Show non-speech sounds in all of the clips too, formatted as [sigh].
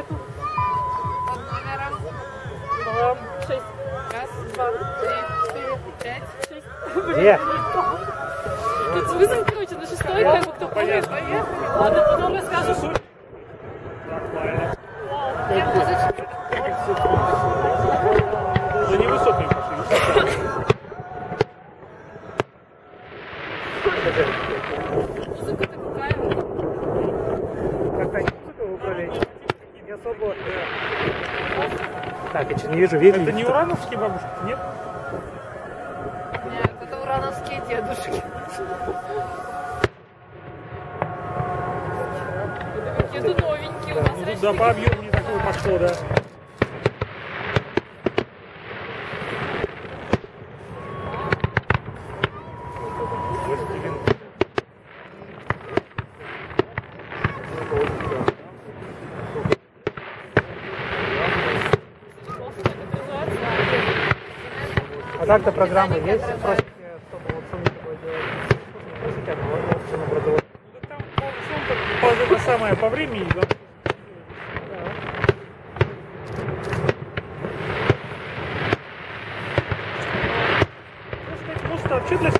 нету. Под номером Там. 6. Раз, два, три, четыре, пять, шесть. Где? Тут смысл, короче, на шестой, как бы кто помнит. Ладно, потом расскажу. Нормально. Я музычку. За невысокие пошли. [laughs] особо. Так, я что, не вижу, видно? Это не урановские бабушки, нет? Нет, это урановские дедушки. Это какие-то новенькие у нас Ну, да, по объему не такое пошло, да. Так-то программы есть, просите, чтобы вот такое делать. Просите, а образовать. Ну, так там, по, по, по, самое, по времени, да. Вообще для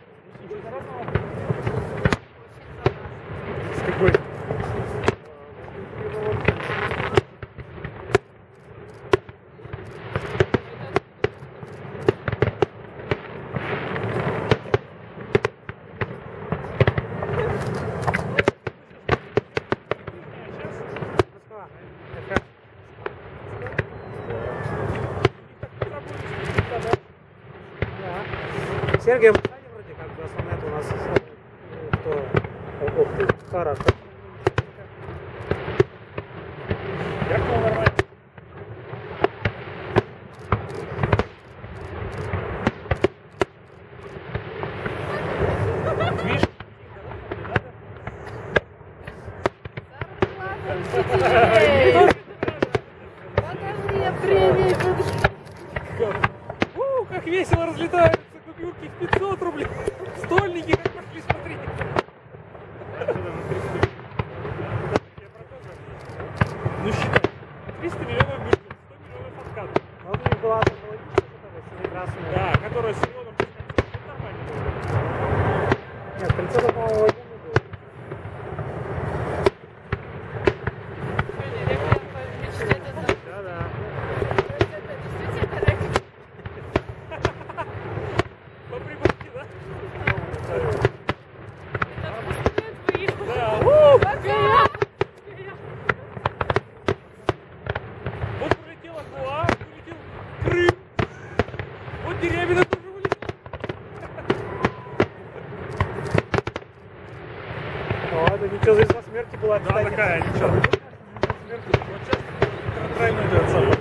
Да. Сергей вроде как бы основной это у нас э, кто? Ох ты, хорошо. Я? Покажи мне премии. У, как весело разлетаются купюрки в 500 рублей. Стольники как пошли смотреть. Ну считай, 300 миллионов бюджет, 100 миллионов откат. А вот у них была аналогичная, которая сине-красная. Да, которая с нормально. Нет, кольцо, по-моему, военный был. Да, да. По прибавке, да? Да. Вот улетела Гуа, улетел Крым. Вот Дерябина тоже улетела. О, это ничего, звезда смерти была, Да, такая, ничего. Вот сейчас тройной попал.